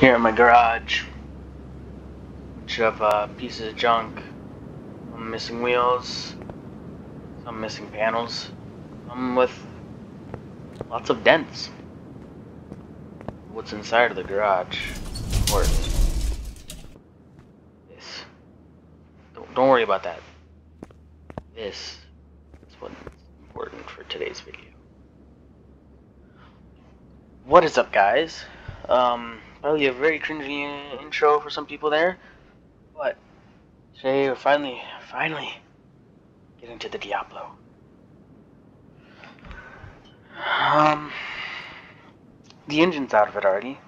Here in my garage, bunch have uh, pieces of junk. Some missing wheels, some missing panels, some with lots of dents. What's inside of the garage? Of course. This. Don't, don't worry about that. This is what's important for today's video. What is up, guys? Um, probably a very cringy intro for some people there, but today we're finally, finally getting to the Diablo. Um, the engine's out of it already.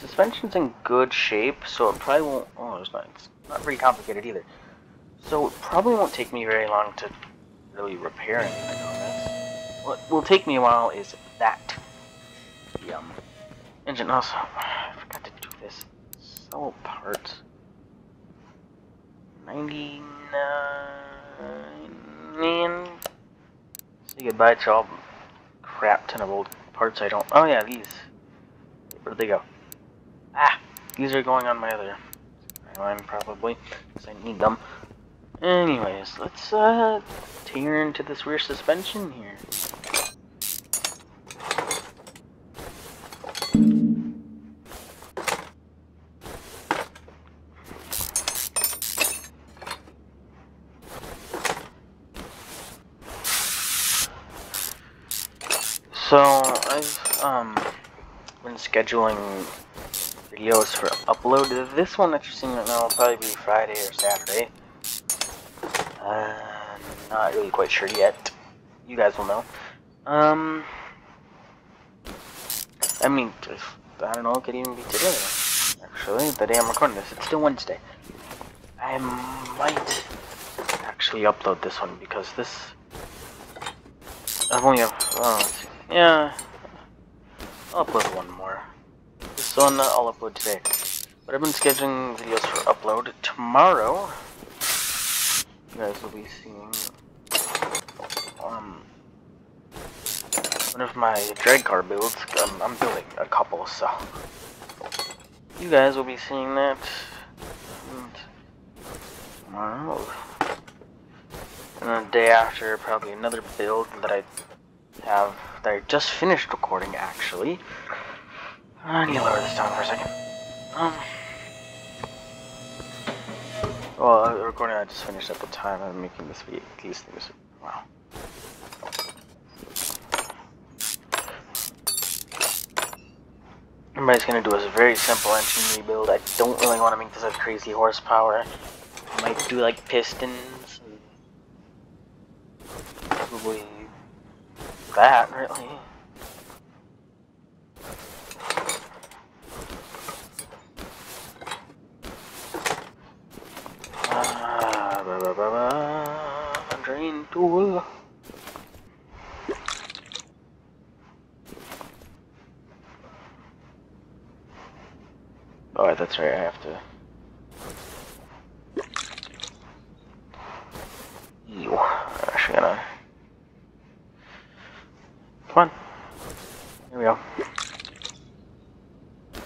Suspension's in good shape, so it probably won't. Oh, it's not. It's not very complicated either. So it probably won't take me very long to really repair anything on this. What will take me a while is that. The um, engine also. I forgot to do this. Sell parts. 99 man. Say goodbye to all crap ton of old parts I don't. Oh yeah, these. Where'd they go? Ah, these are going on my other line probably, because I need them. Anyways, let's uh tear into this rear suspension here. So I've um been scheduling videos for upload. This one that you're seeing right now will probably be Friday or Saturday. Uh, not really quite sure yet. You guys will know. Um, I mean, I don't know. It could even be today. Actually, the day I'm recording this, it's still Wednesday. I might actually upload this one because this I've only have. Oh. Yeah, I'll upload one more. This one I'll upload today. But I've been scheduling videos for upload tomorrow. You guys will be seeing um one of my drag car builds. I'm building a couple, so you guys will be seeing that tomorrow. And the day after, probably another build that I have that I just finished recording actually. I need to lower this down for a second. Um. Well, the recording I just finished at the time I'm making this video. These things. Wow. Everybody's gonna do a very simple engine rebuild. I don't really want to make this a crazy horsepower. I might do like pistons. Probably that, really. Ah. Oh, that's right. I have to. Ew. Actually gonna. Come on. Here we go.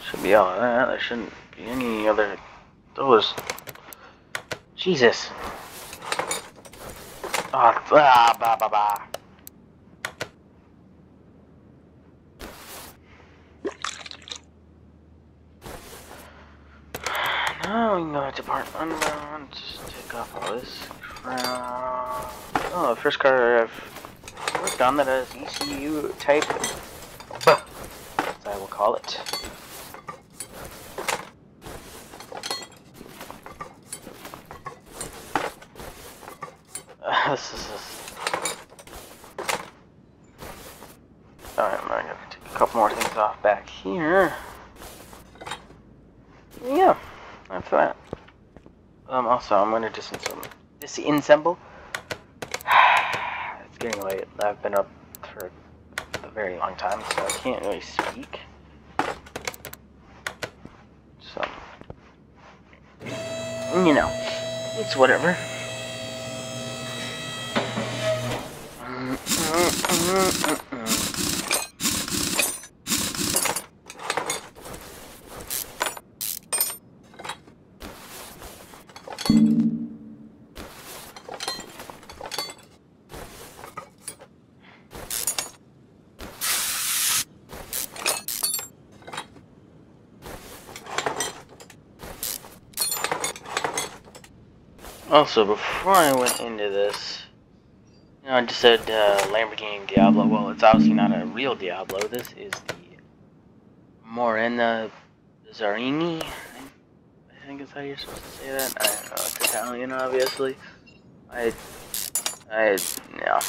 Should be all of that. There shouldn't be any other. Those. Jesus. Ah, ah, ba, ba, ba. Now we can go to part unknown. Just take off all this crap. Oh, first car I've worked on that as ECU type, as I will call it. this is. Alright, I'm gonna take a couple more things off back here. Yeah, that's that. Um, also, I'm gonna disassemble. Disassemble. Getting late. I've been up for a very long time, so I can't really speak. So, you know, it's whatever. Mm-hmm. Also, before I went into this, you know, I just said uh, Lamborghini Diablo. Well, it's obviously not a real Diablo. This is the Morena Bizzarini. I think is how you're supposed to say that. I don't know. It's Italian, obviously. I, I, yeah.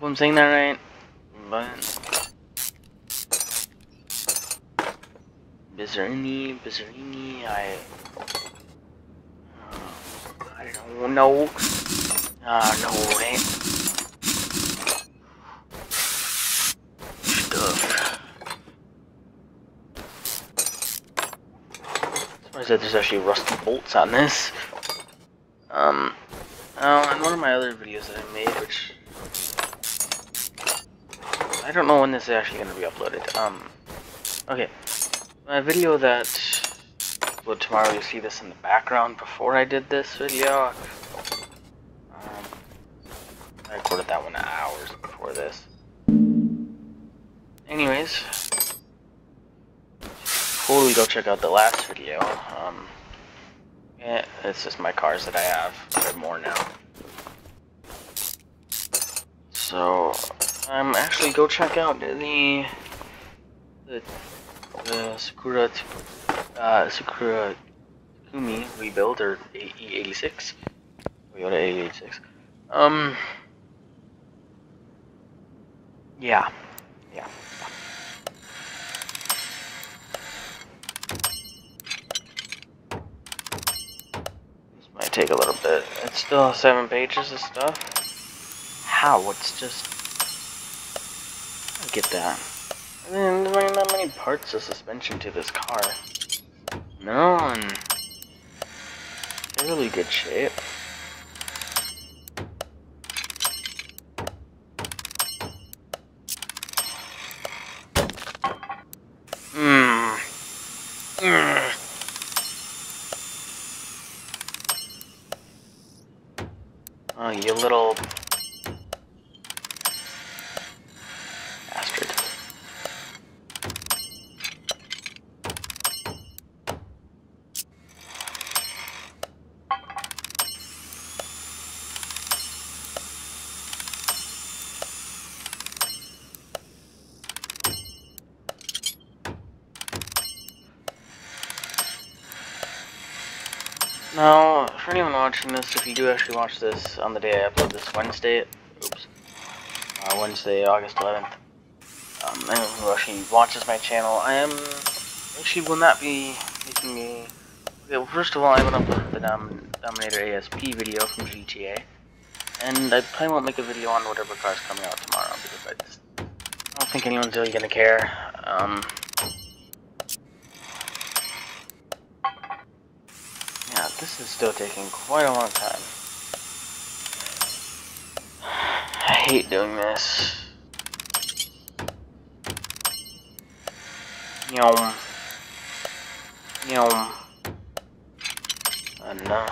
I'm saying that right. But Bizzarini, Bizzarini. I. Don't know. Ah, no? Stuff. Surprised that there's actually rusty bolts on this. Um, oh, and one of my other videos that I made, which I don't know when this is actually going to be uploaded. Um, okay, my video that well, tomorrow you'll see this in the background before I did this video. Um, I recorded that one hours before this. Anyways, totally go check out the last video. Um, yeah, it's just my cars that I have. I have more now. So, um, actually go check out the the, the Sakura uh, Sakura Kumi rebuild or E86. we Toyota E86. Um. Yeah. Yeah. This might take a little bit. It's still seven pages of stuff. How? It's just. I get that. I mean, there's not many parts of suspension to this car. No, in really good shape. Mmm. Mmm. Oh, you little Now, for anyone watching this, if you do actually watch this on the day I upload this Wednesday, oops, uh, Wednesday, August 11th, um, anyone who actually watches my channel, I am, actually will not be making a, okay, well, first of all, I went up the Dom Dominator ASP video from GTA, and I probably won't make a video on whatever car's coming out tomorrow, because I just, I don't think anyone's really gonna care, um, this is still taking quite a long time. I hate doing this. Yum. Yum. And, uh...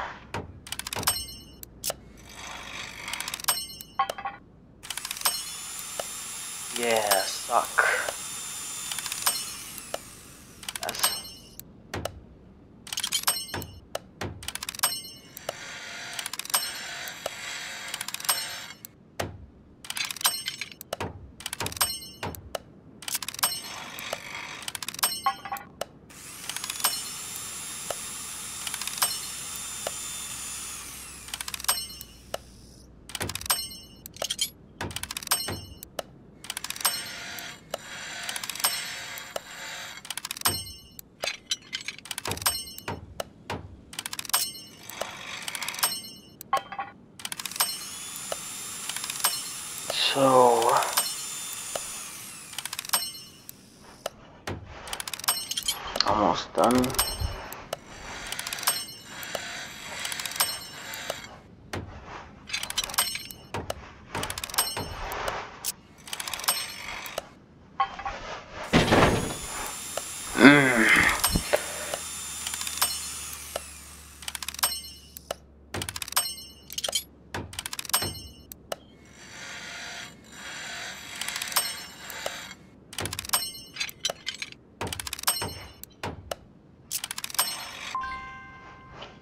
Yeah, suck. So... Almost done.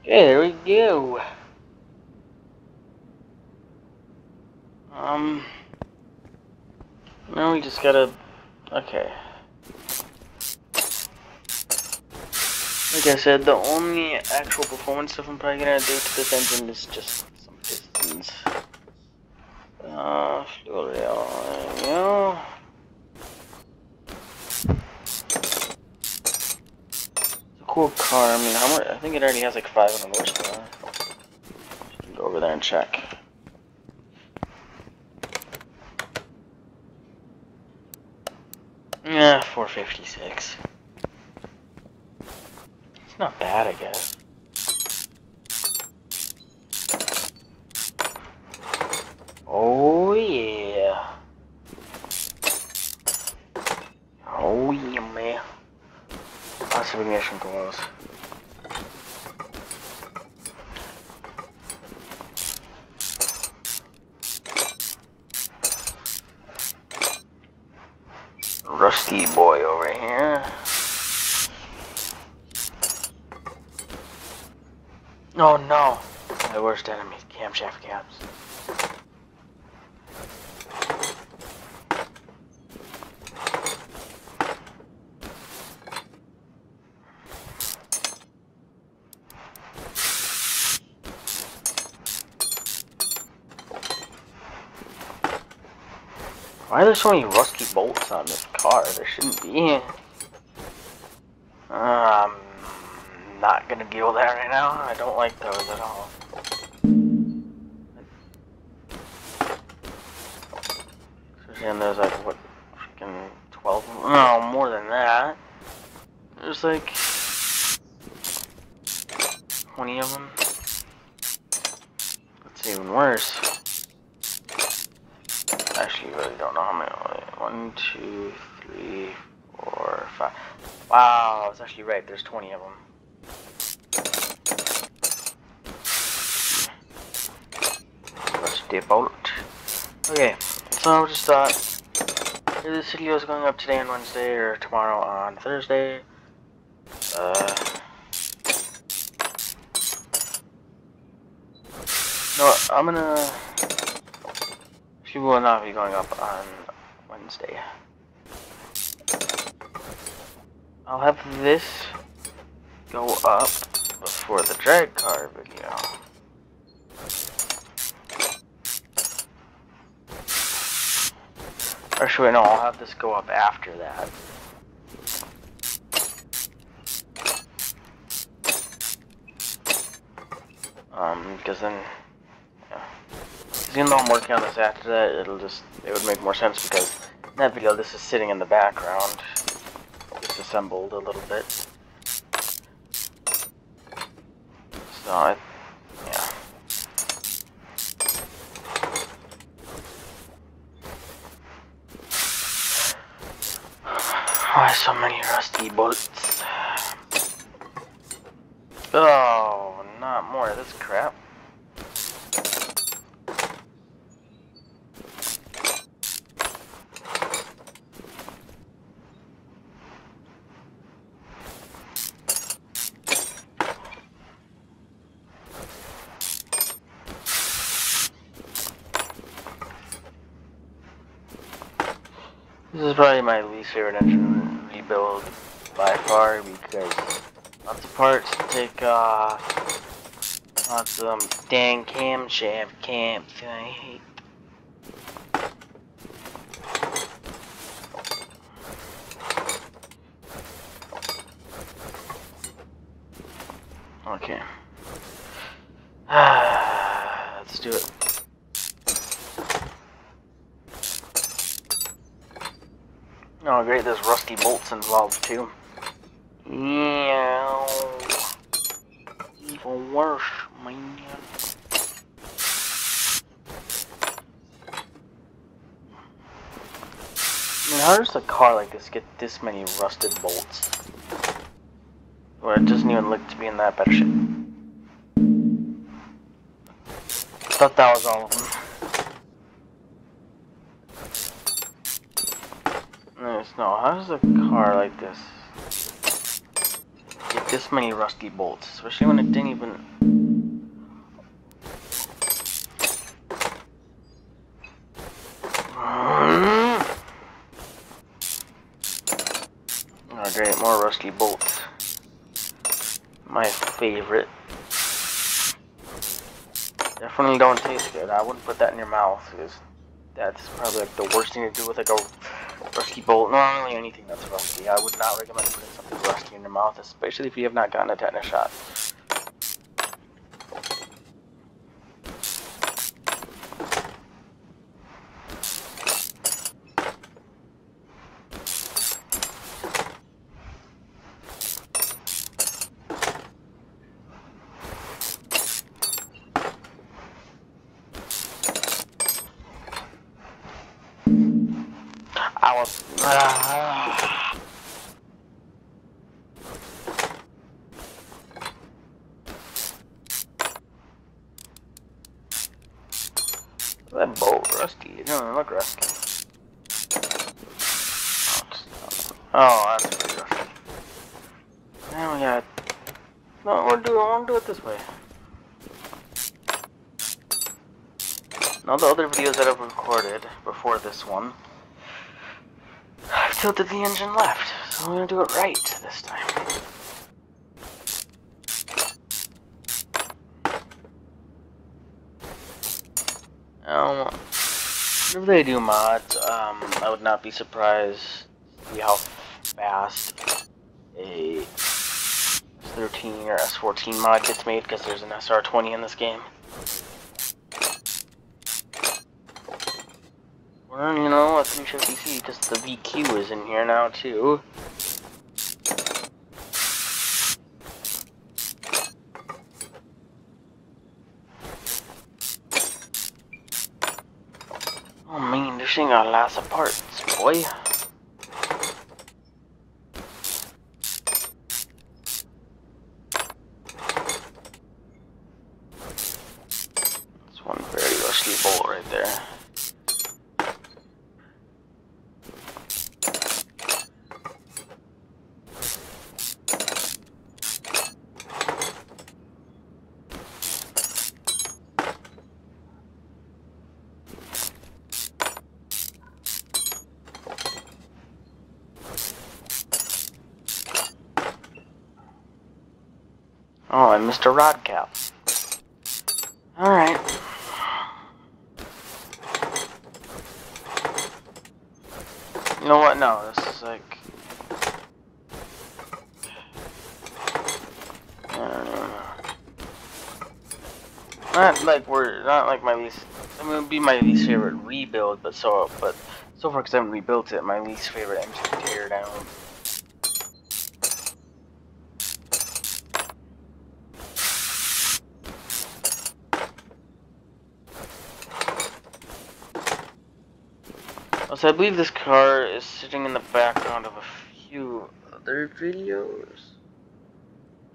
There we go. Um, now we just gotta, okay. Like I said, the only actual performance stuff I'm probably gonna do to this engine is just some pistons. Uh, fuel rail, there we go. It's a cool car, I mean, how much, I think it already has like five in 500 horsepower. Go over there and check. Yeah, 456. It's not bad, I guess. Oh yeah. Oh yeah, man. Ignition coils. Rusty boy over here. Oh no! The worst enemy, camshaft caps. Why are there so many rusty bolts on this car? There shouldn't be. I'm not gonna deal with that right now. I don't like those at all. Especially on those, like, what, freaking 12? No, more than that. There's like 20 of them. That's even worse. Actually, really don't know how many. One, two, three, four, five. Wow, it's actually right. There's 20 of them. Rusty out. Okay, so I just thought this video is going up today on Wednesday or tomorrow on Thursday. Uh, no, I'm gonna. She will not be going up on Wednesday. I'll have this go up before the drag car video. Actually, no, I'll have this go up after that. Um, because then. Even though I'm working on this after that, it'll just, it would make more sense because in that video this is sitting in the background, disassembled a little bit. So, I, yeah. Why so many rusty bullets? Oh, not more of this crap. This is probably my least favorite engine rebuild by far because lots of parts to take off, lots of dang camshaft camps I hate. Okay. Let's do it. Oh great, there's rusty bolts involved too. Yeah. Even worse, man. I mean, how does a car like this get this many rusted bolts? Or it doesn't even look to be in that better shape. thought that was all of them. There's no, how does a car like this? get this many rusty bolts, especially when it didn't even. Great, more rusty bolts. My favorite. Definitely don't taste good. I wouldn't put that in your mouth because that's probably like the worst thing to do with like a rusty bolt. Not really anything that's rusty. I would not recommend putting something rusty in your mouth, especially if you have not gotten a tetanus shot. I was. Uh, that bolt rusty. It doesn't look rusty. Oh, oh, that's pretty rusty. Now we got. No, we'll do. We'll do it this way. All the other videos that I've recorded before this one I've tilted the engine left, so I'm gonna do it right this time. Um, if they do mods, um, I would not be surprised to see how fast a S13 or S14 mod gets made because there's an SR20 in this game. Or, you know, a 350Z, because the VQ is in here now, too. Oh got lots of parts, boy. That's one very rusty bolt right there. Oh, and Mr. Rodcap. Alright. You know what? No, this is like... Not like we're not like my least. I mean, it would be my least favorite rebuild, but so but so far because I haven't rebuilt it, my least favorite engine to tear down. So I believe this car is sitting in the background of a few other videos.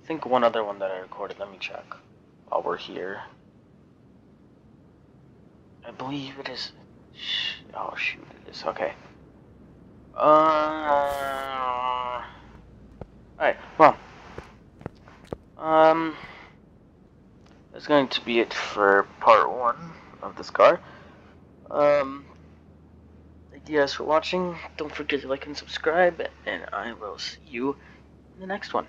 I think one other one that I recorded. Let me check while we're here. I believe it is. Oh shoot, it is. Okay. Uh. Alright, well. Um. That's going to be it for part one of this car. Um you guys for watching. Don't forget to like and subscribe, and I will see you in the next one.